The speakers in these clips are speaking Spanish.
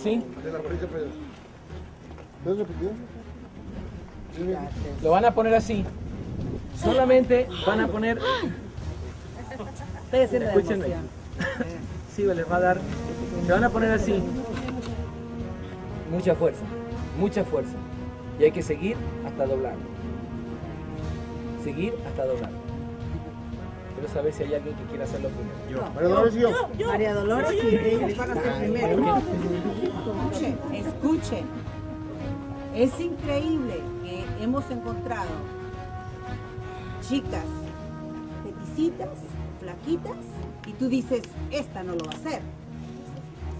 Así. Lo van a poner así. Solamente van a poner. Escúchenme. Sí, les va a dar. Se van a poner así. Mucha fuerza. Mucha fuerza. Y hay que seguir hasta doblar. Seguir hasta doblar. Quiero saber si hay alguien que quiera hacerlo primero. María Dolores y yo. María Dolores y ellos van a hacer primero. Escuche, escuche. Es increíble que hemos encontrado chicas peticitas, flaquitas, y tú dices, esta no lo va a hacer.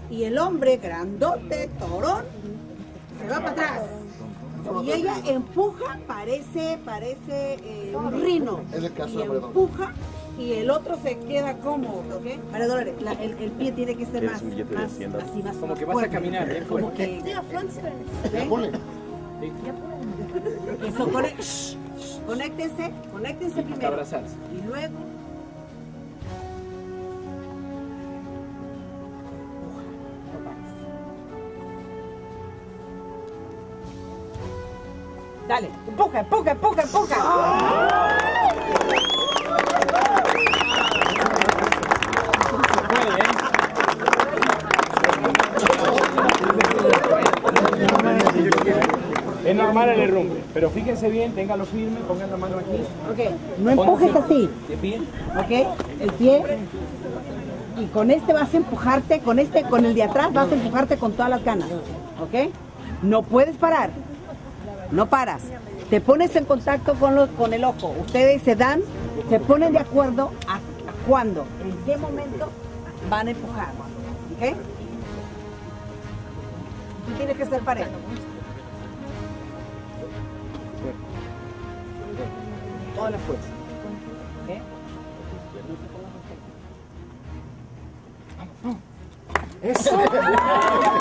Y el hombre grandote, torón, se va para atrás. Y ella empuja, parece, parece eh, un rino. Es el caso y de empuja y el otro se queda como, ¿ok? María Dolores, la- el, el pie tiene que ser más, más, así, más Como que vas a caminar, bien Como que. Ponle. Eso, conec- shh, shh, conéctense, conéctense Hasta primero. abrazarse. Y luego. Dale, empuja, empuja, empuja, empuja. Es normal el derrumbe, pero fíjense bien, téngalo firme, pongan la mano aquí. Ok, no empujes así, De pie. ok, el pie. Y con este vas a empujarte, con este, con el de atrás vas a empujarte con todas las ganas, ok. No puedes parar, no paras. Te pones en contacto con, los, con el ojo. Ustedes se dan, se ponen de acuerdo a, a cuándo, en qué momento van a empujar, ok. Tú tienes que ser parejo. Toda la fuerza. Eso.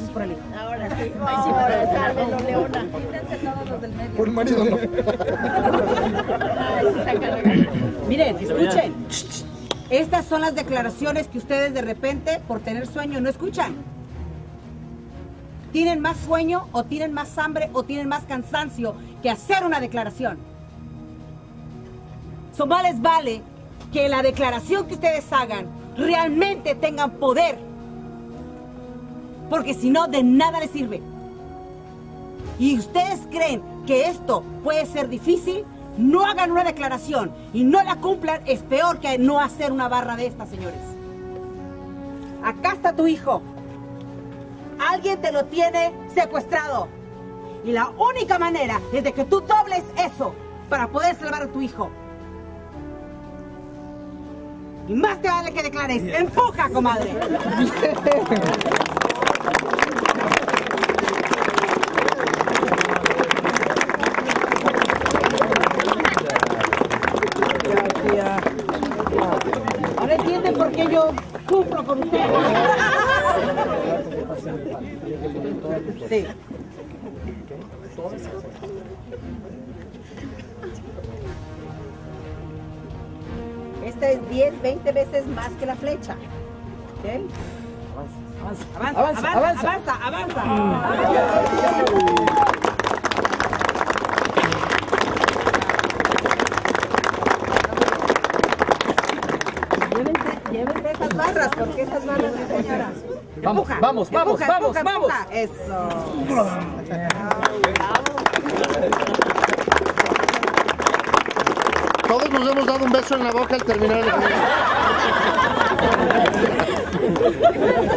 Por el hijo. Ahora sí, ahora sálvelo, Leona. Quítense todos los del medio. Por marido no. Ay, sí, sácalo. Miren, escuchen. Estas son las declaraciones que ustedes de repente, por tener sueño, no escuchan. Tienen más sueño o tienen más hambre o tienen más cansancio que hacer una declaración. So más les vale que la declaración que ustedes hagan realmente tengan poder. Porque si no, de nada les sirve. Y ustedes creen que esto puede ser difícil, no hagan una declaración y no la cumplan, es peor que no hacer una barra de estas, señores. Acá está tu hijo. Alguien te lo tiene secuestrado. Y la única manera es de que tú dobles eso para poder salvar a tu hijo. Y más te vale que declares, empuja, comadre. Ahora entienden por qué yo sufro con ustedes. Sí. Esta es 10, 20 veces más que la flecha. ¿Ok? Avanza, avanza, avanza, avanza, avanza. Llévense, porque esas barras, mi señora. Vamos, Empuja, vamos, vamos, empuja, vamos, empuja, vamos. empuja. Eso. Todos nos hemos dado un beso en la boca al terminar el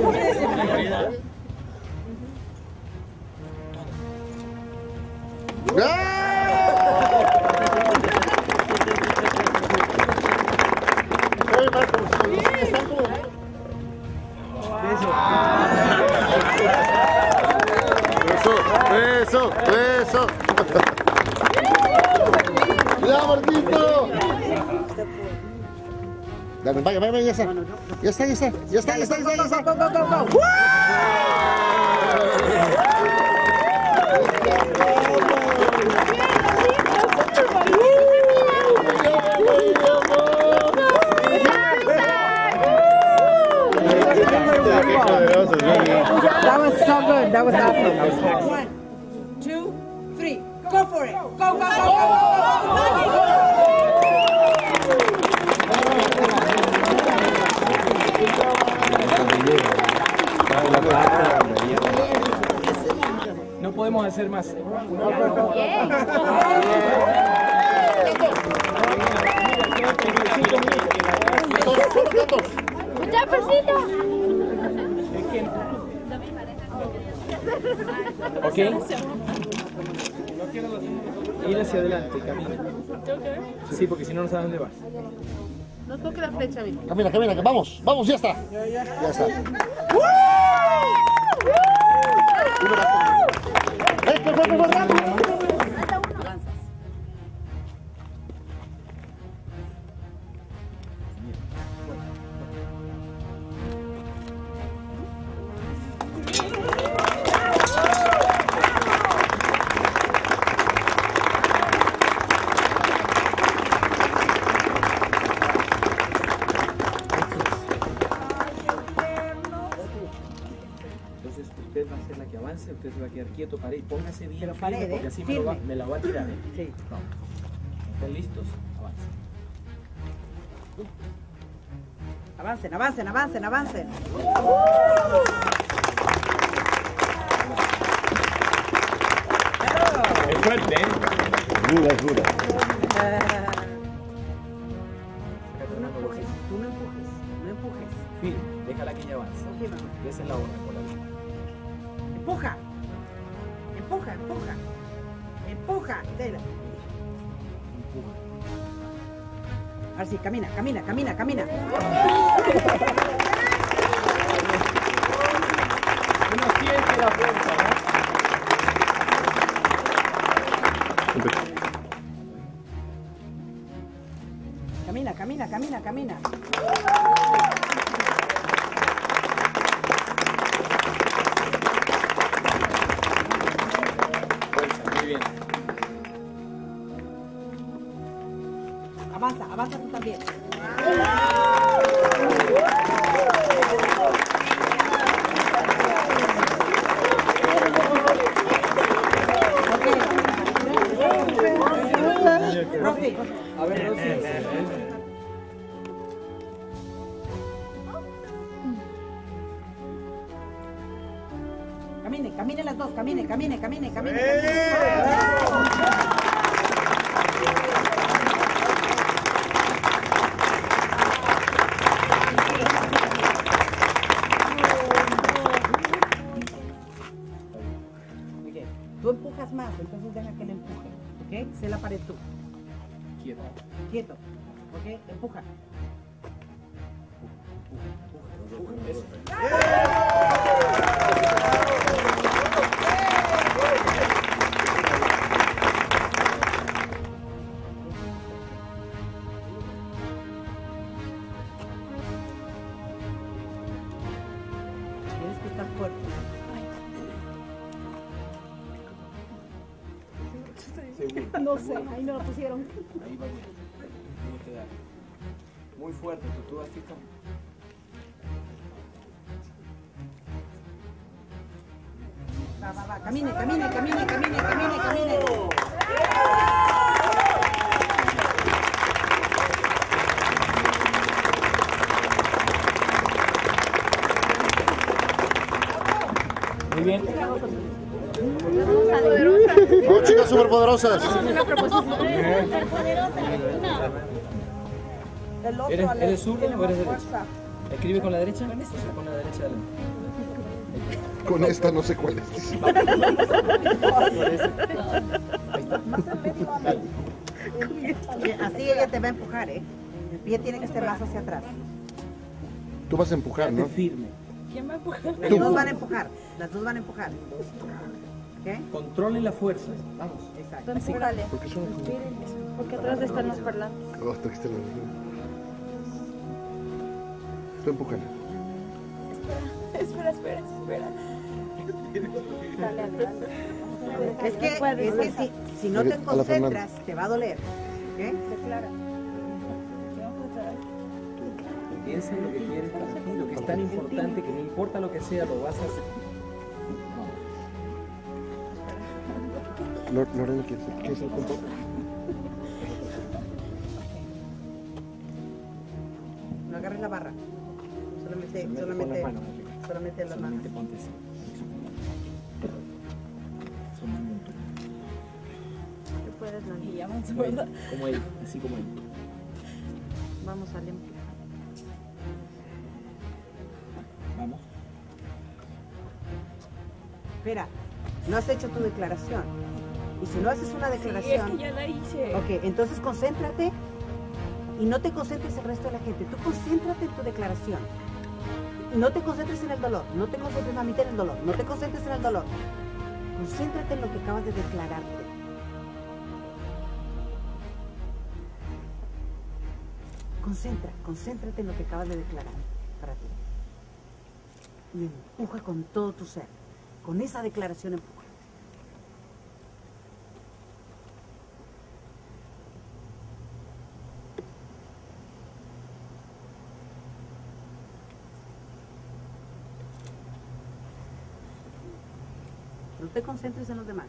Oye, vaya, vaya, vaya, ya está. Ya está, ya está, ya está, ya está, ya está. Ya está. That was so good. That was awesome. One, ¿Ok? Ir hacia adelante, camina. Sí, porque si no, no sabes dónde vas. No toque la flecha, amigo. Camina, camina, que vamos, vamos, ya está. Ya está. Uno más. ¡Eh, qué fue, qué fue, rápido! Pero firme, pare, ¿eh? porque así me, lo va, me la va a tirar. ¿eh? Sí. Vamos. ¿Están listos? Avance. Avancen, avancen, avancen, avancen. Es fuerte, ¿eh? Dura, dura. Tú no empujes, tú no empujes, no empujes. Firme, déjala que ella avance. Esa es la hora, por ahí. Empuja. Empuja, empuja. Empuja. Dela. Ahora sí, camina, camina, camina, camina. Uno siente la fuerza, ¿no? Camina, camina, camina, camina. Rosy, A ver, Rosy. caminen, caminen las dos, caminen, caminen, caminen, caminen. Tú empujas más, entonces deja que le empuje, ¿ok? Sé la pared tú, Quieto. quieto, ¿ok? Empuja. Tienes No sé, ahí no lo pusieron. Ahí va bien. Muy fuerte, tú, tú así como. Va, va, va, camine, camine, camine, camine, camine, camine. Muy bien. ¡Oh, chicas superpoderosas! El otro, ¿Eres, eres zurdo tiene o eres derecho? ¿Escribe con la derecha? Con con la derecha adelante. Con esta no sé cuál es. Sí, Así ella te va a empujar, ¿eh? El pie tiene que ser más hacia atrás. Tú vas a empujar, ¿no? Firme. Las dos van a empujar, las dos van a empujar. ¿Qué? Controlen la fuerza. Vamos. Exacto. Empújale. ¿Por qué son Porque atrás están los parlantes. Oh, trajiste la Tú empújala. Espera, espera, espera. Dale, dale, dale. Es que, es que si, si no te concentras, te va a doler. ¿ok? Clara. Piensa en lo que quieres para ti, lo que es tan importante que no importa lo que sea, lo vas a hacer. Lorena, ¿quieres, ¿quieres el control? No agarres la barra. Solamente, Solamente solamente, las manos arriba. solamente las manos. Solamente ponte así. Solamente. Tú puedes, Lani. Como él, así como él. Vamos, Ale. Vamos. Espera, no has hecho tu declaración. Y si no haces una declaración, ya la hice. ok, entonces concéntrate y no te concentres el resto de la gente. Tú concéntrate en tu declaración. Y no te concentres en el dolor, no te concentres mamita en el dolor, no te concentres en el dolor. Concéntrate en lo que acabas de declararte. Concentra, concéntrate en lo que acabas de declarar para ti. Y empuja con todo tu ser. Con esa declaración empuja. Te concentres en los demás.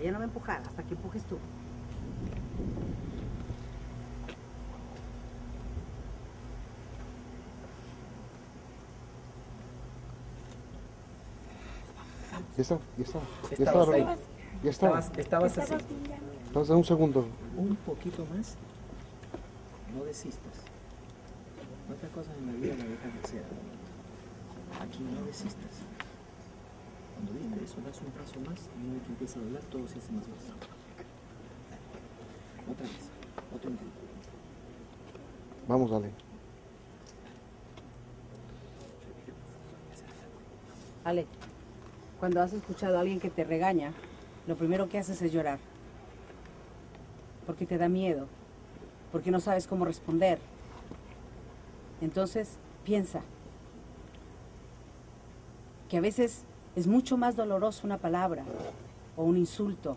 Ella no va a empujar hasta que empujes tú. Ya está, ya está. Ya está, Estabas ahí. Ya está. Estabas, estabas así. A dar un segundo. Un poquito más. No desistas. Otra cosa en la vida la dejas de hacer. Aquí no desistas. Cuando viste eso, das un paso más y una vez que empieza a hablar, todo se hace más fácil. Otra vez. Otro intento. Vamos, dale. Ale, cuando has escuchado a alguien que te regaña, lo primero que haces es llorar. Porque te da miedo, porque no sabes cómo responder. Entonces, piensa que a veces es mucho más doloroso una palabra o un insulto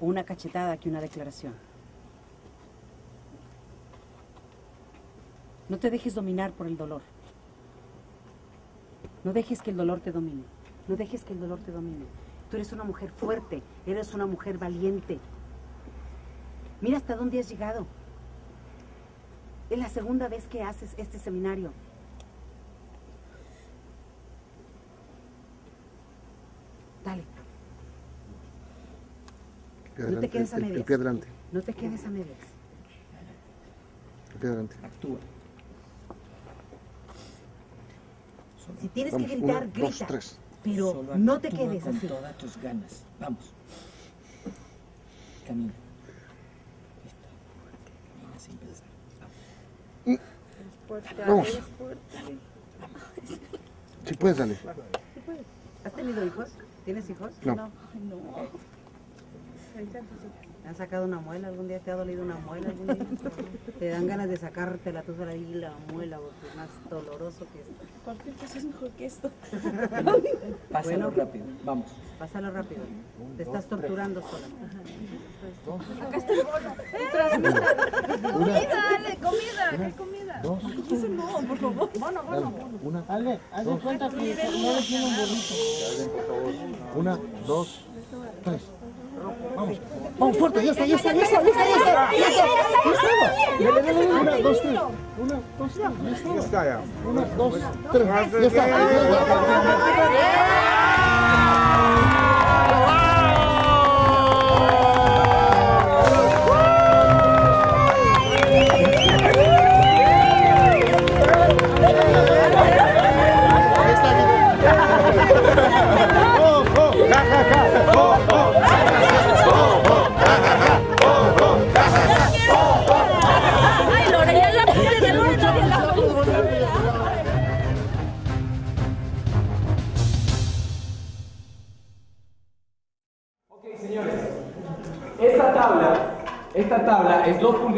o una cachetada que una declaración. No te dejes dominar por el dolor. No dejes que el dolor te domine. No dejes que el dolor te domine. Tú eres una mujer fuerte, eres una mujer valiente. Mira hasta dónde has llegado. Es la segunda vez que haces este seminario. Dale, El pie No te adelante, quedes a el- el, medias. pie adelante. no te quedes a medias. El pie adelante. Actúa. Si tienes Vamos, que gritar, una, grita. dos, tres. Pero Solo no te quedes con así. todas tus ganas. Vamos. Camina. Listo. Camina sin pensar. Vamos. Vamos. Si puedes, dale. ¿Has tenido hijos? ¿Tienes hijos? No. ¿Te han sacado una muela? ¿Algún día te ha dolido una muela? ¿Algún día? ¿Te dan ganas de sacártela tú sola ahí la muela porque es más doloroso que esto? Cualquier cosa es mejor que esto. Pásalo Bueno. rápido. Vamos. Pásalo rápido. Te estás torturando sola. Comida, Ale, comida, ¿qué comida? Dos. Eso no, por favor. Dale. Una, Ale, haz de cuenta que no le tiene un bolito. una, dos, tres. Vamos, vamos fuerte, ya está, ya está, ya está, ya está, ya está, ya está, ya una, dos, tres. Una, dos, tres, ya está. Una, dos, tres, ya está.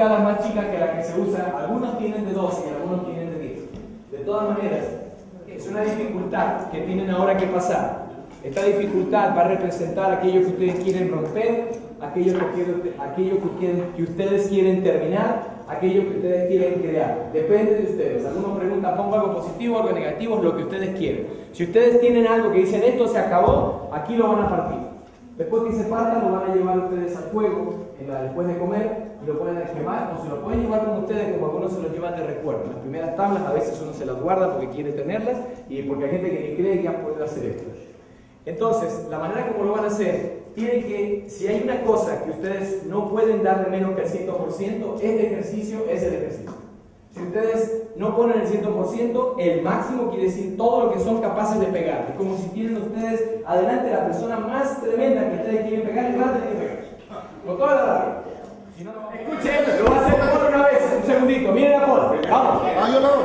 Es dos pulgadas más chica que la que se usa. Algunos tienen de 12 y algunos tienen de 10. De todas maneras, es una dificultad que tienen ahora que pasar. Esta dificultad va a representar aquello que ustedes quieren romper, aquello que, quieren- aquello que, ustedes quieren terminar, aquello que ustedes quieren crear. Depende de ustedes. Algunos preguntan, pongo algo positivo, algo negativo, lo que ustedes quieren. Si ustedes tienen algo que dicen esto se acabó, aquí lo van a partir. Después que se parta, lo van a llevar ustedes al fuego después de comer lo pueden o se lo pueden llevar con ustedes como algunos se los llevan de recuerdo. Las primeras tablas a veces uno se las guarda porque quiere tenerlas y porque hay gente que cree que han podido hacer esto. Entonces, la manera como lo van a hacer, tienen que, si hay una cosa que ustedes no pueden darle menos que el 100%, este ejercicio es el ejercicio. Si ustedes no ponen el 100%, el máximo quiere decir todo lo que son capaces de pegar. Es como si tienen ustedes adelante la persona más tremenda que ustedes quieren pegar y van a tener que pegar. Con toda la rabia. Si no, no- Escuchen, lo voy a hacer mejor una vez, un segundito. Miren a Paul. Vamos. Ah, yo no.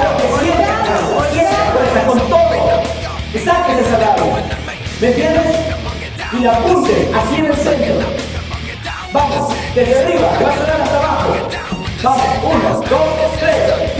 Una. ¡Hey! fuerza, con todo. Que saques esa. ¿Me entiendes? Y la apunte aquí en el centro. Vamos, desde arriba, va a sonar hasta abajo. Vamos, uno, dos, tres.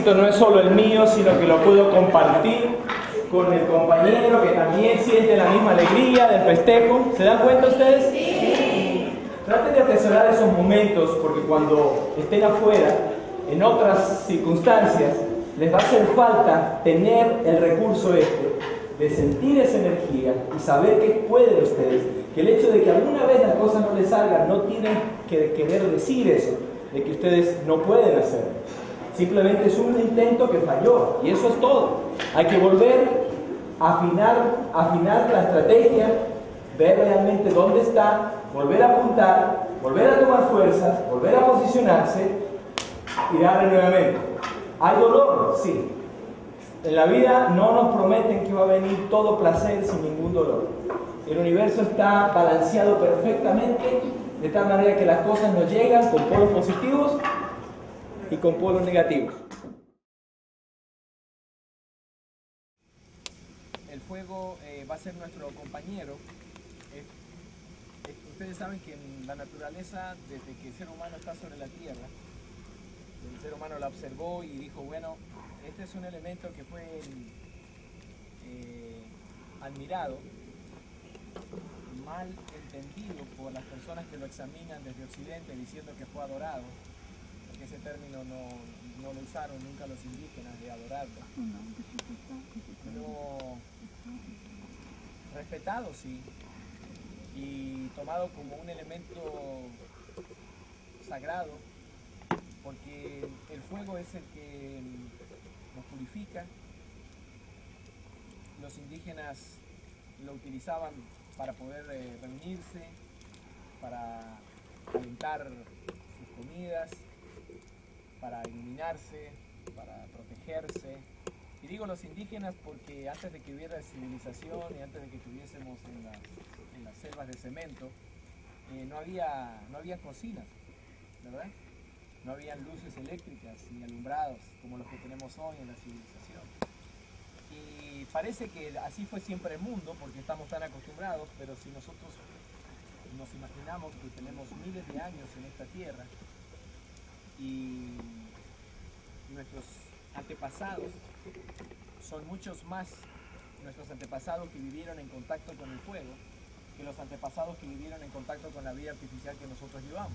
Éxito no es solo el mío, sino que lo puedo compartir con el compañero que también siente la misma alegría del festejo. ¿Se dan cuenta ustedes? Traten de atesorar esos momentos porque cuando estén afuera, en otras circunstancias, les va a hacer falta tener el recurso este de sentir esa energía y saber que pueden ustedes, que el hecho de que alguna vez las cosas no les salgan no tienen que querer decir eso, de que ustedes no pueden hacerlo. Simplemente es un intento que falló y eso es todo. Hay que volver a afinar, afinar la estrategia, ver realmente dónde está, volver a apuntar, volver a tomar fuerzas, volver a posicionarse y darle nuevamente. ¿Hay dolor? Sí. En la vida no nos prometen que va a venir todo placer sin ningún dolor. El universo está balanceado perfectamente de tal manera que las cosas nos llegan con polos positivos y con polos negativos. El fuego eh, va a ser nuestro compañero. Ustedes saben que en la naturaleza, desde que el ser humano está sobre la tierra, el ser humano la observó y dijo, bueno, este es un elemento que fue eh, admirado, mal entendido por las personas que lo examinan desde Occidente diciendo que fue adorado, porque ese término no, no lo usaron nunca los indígenas de adorarlo. Pero respetado sí, y tomado como un elemento sagrado, porque el fuego es el que nos purifica. Los indígenas lo utilizaban para poder eh, reunirse, para calentar sus comidas, para iluminarse, para protegerse. Y digo los indígenas porque antes de que hubiera civilización y antes de que estuviésemos en las, en las selvas de cemento, eh, no, había, no había cocinas, ¿verdad? No habían luces eléctricas ni alumbrados como los que tenemos hoy en la civilización. Y parece que así fue siempre el mundo porque estamos tan acostumbrados, pero si nosotros nos imaginamos que tenemos miles de años en esta tierra y nuestros antepasados son muchos más nuestros antepasados que vivieron en contacto con el fuego que los antepasados que vivieron en contacto con la vida artificial que nosotros llevamos.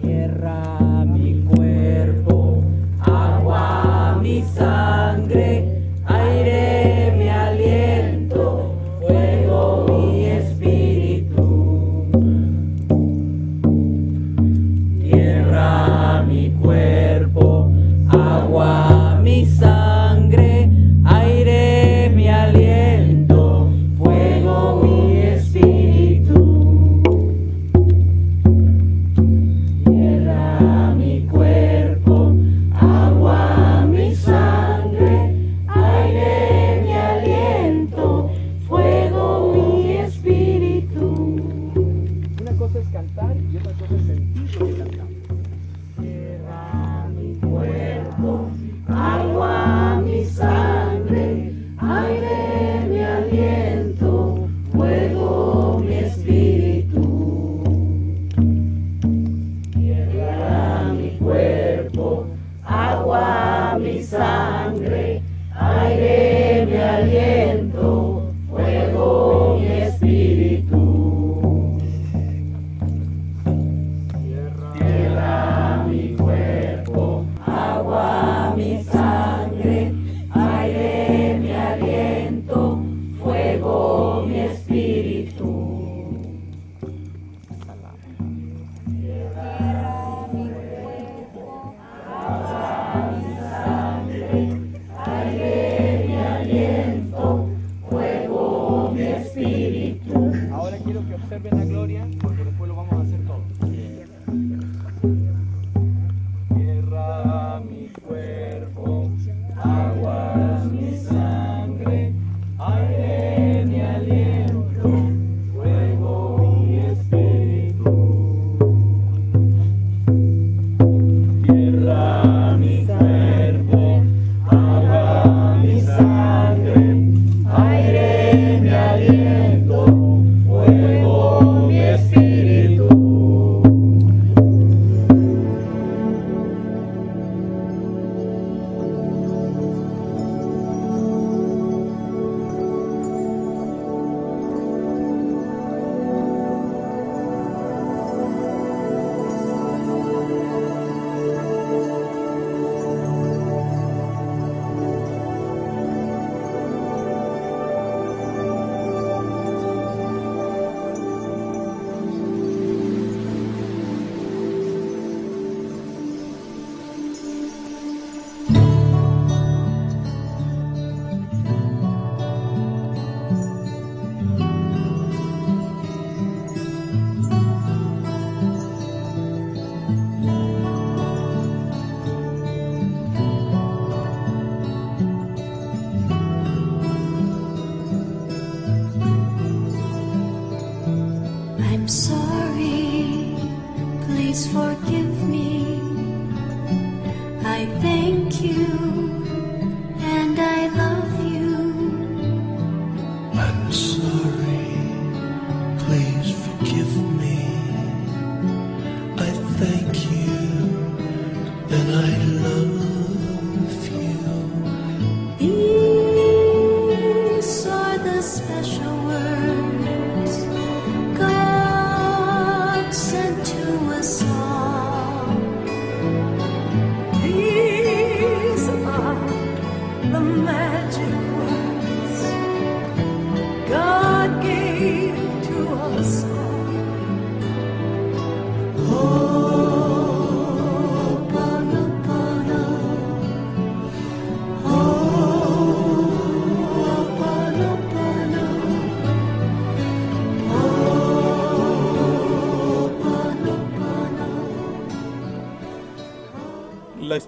Tierra, mi cuerpo, agua, mi sangre,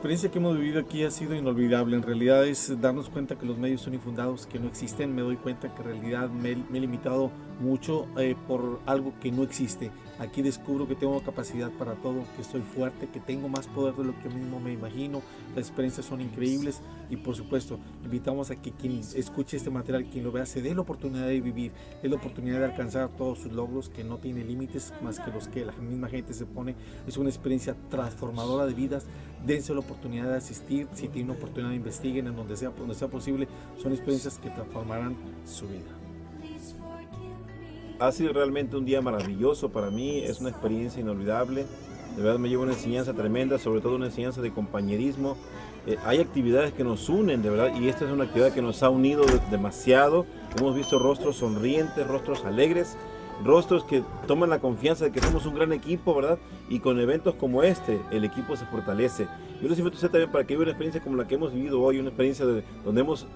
experiencia que hemos vivido aquí ha sido inolvidable. En realidad es darnos cuenta que los medios son infundados, que no existen. Me doy cuenta que en realidad me, he limitado mucho eh, por algo que no existe. Aquí descubro que tengo capacidad para todo, que soy fuerte, que tengo más poder de lo que mismo me imagino. Las experiencias son increíbles y por supuesto invitamos a que quien escuche este material, quien lo vea, se dé la oportunidad de vivir, dé la oportunidad de alcanzar todos sus logros que no tiene límites más que los que la misma gente se pone. Es una experiencia transformadora de vidas. Dense la oportunidad de asistir, si tienen oportunidad investiguen en donde sea, donde sea posible. Son experiencias que transformarán su vida. Ha sido realmente un día maravilloso para mí, es una experiencia inolvidable. De verdad me llevo una enseñanza tremenda, sobre todo una enseñanza de compañerismo. Eh, hay actividades que nos unen, de verdad, y esta es una actividad que nos ha unido de- demasiado. Hemos visto rostros sonrientes, rostros alegres, rostros que toman la confianza de que somos un gran equipo, ¿verdad? Y con eventos como este, el equipo se fortalece. Yo les invito a también para que vivan una experiencia como la que hemos vivido hoy, una experiencia de- donde hemos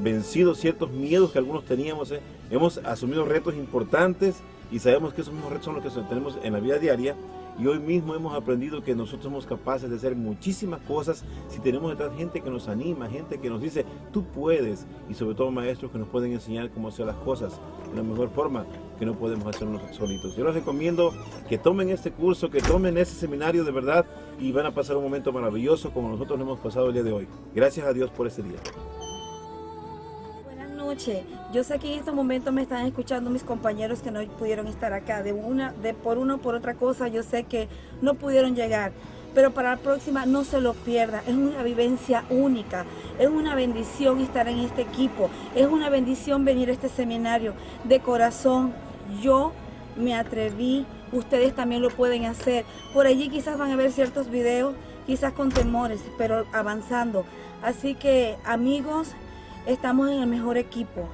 vencido ciertos miedos que algunos teníamos, ¿eh? hemos asumido retos importantes y sabemos que esos mismos retos son los que tenemos en la vida diaria y hoy mismo hemos aprendido que nosotros somos capaces de hacer muchísimas cosas si tenemos detrás gente que nos anima, gente que nos dice tú puedes y sobre todo maestros que nos pueden enseñar cómo hacer las cosas de la mejor forma que no podemos hacerlo solitos. Yo les recomiendo que tomen este curso, que tomen ese seminario de verdad y van a pasar un momento maravilloso como nosotros lo hemos pasado el día de hoy. Gracias a Dios por este día. Noches. Yo sé que en estos momentos me están escuchando mis compañeros que no pudieron estar acá. De una, de por una o por otra cosa, yo sé que no pudieron llegar. Pero para la próxima no se lo pierda. Es una vivencia única. Es una bendición estar en este equipo. Es una bendición venir a este seminario. De corazón, yo me atreví. Ustedes también lo pueden hacer. Por allí quizás van a ver ciertos videos, quizás con temores, pero avanzando. Así que amigos, estamos en el mejor equipo.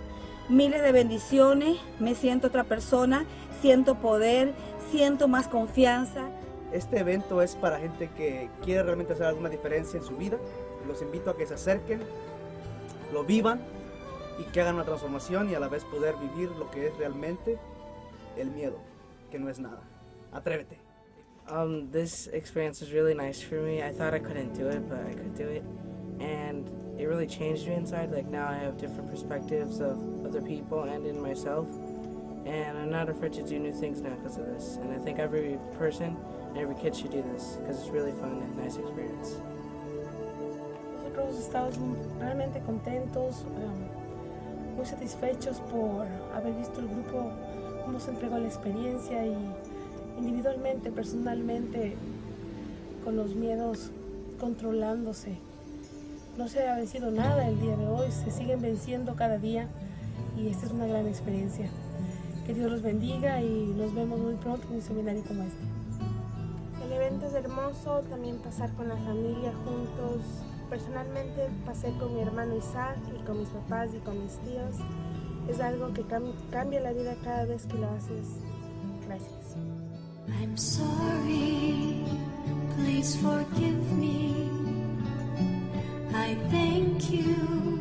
Miles de bendiciones, me siento otra persona, siento poder, siento más confianza. Este evento es para gente que quiere realmente hacer alguna diferencia en su vida. Los invito a que se acerquen, lo vivan y que hagan una transformación y a la vez poder vivir lo que es realmente el miedo, que no es nada. Atrévete. Um, this experience was really nice for me. I thought I couldn't do it, but I could do it. And it really changed me inside. Like now I have different perspectives of other people and in myself. And I'm not afraid to do new things now because of this. And I think every person and every kid should do this because it's really fun and nice experience. Nosotros estamos realmente contentos, um, muy satisfechos por haber visto el grupo, cómo se entregó la experiencia y individualmente, personalmente, con los miedos controlándose. No se ha vencido nada el día de hoy, se siguen venciendo cada día y esta es una gran experiencia. Que Dios los bendiga y nos vemos muy pronto en un seminario como este. El evento es hermoso, también pasar con la familia juntos. Personalmente pasé con mi hermano Isaac y con mis papás y con mis tíos. Es algo que cam- cambia la vida cada vez que lo haces. Gracias. I'm sorry, please forgive me. I thank you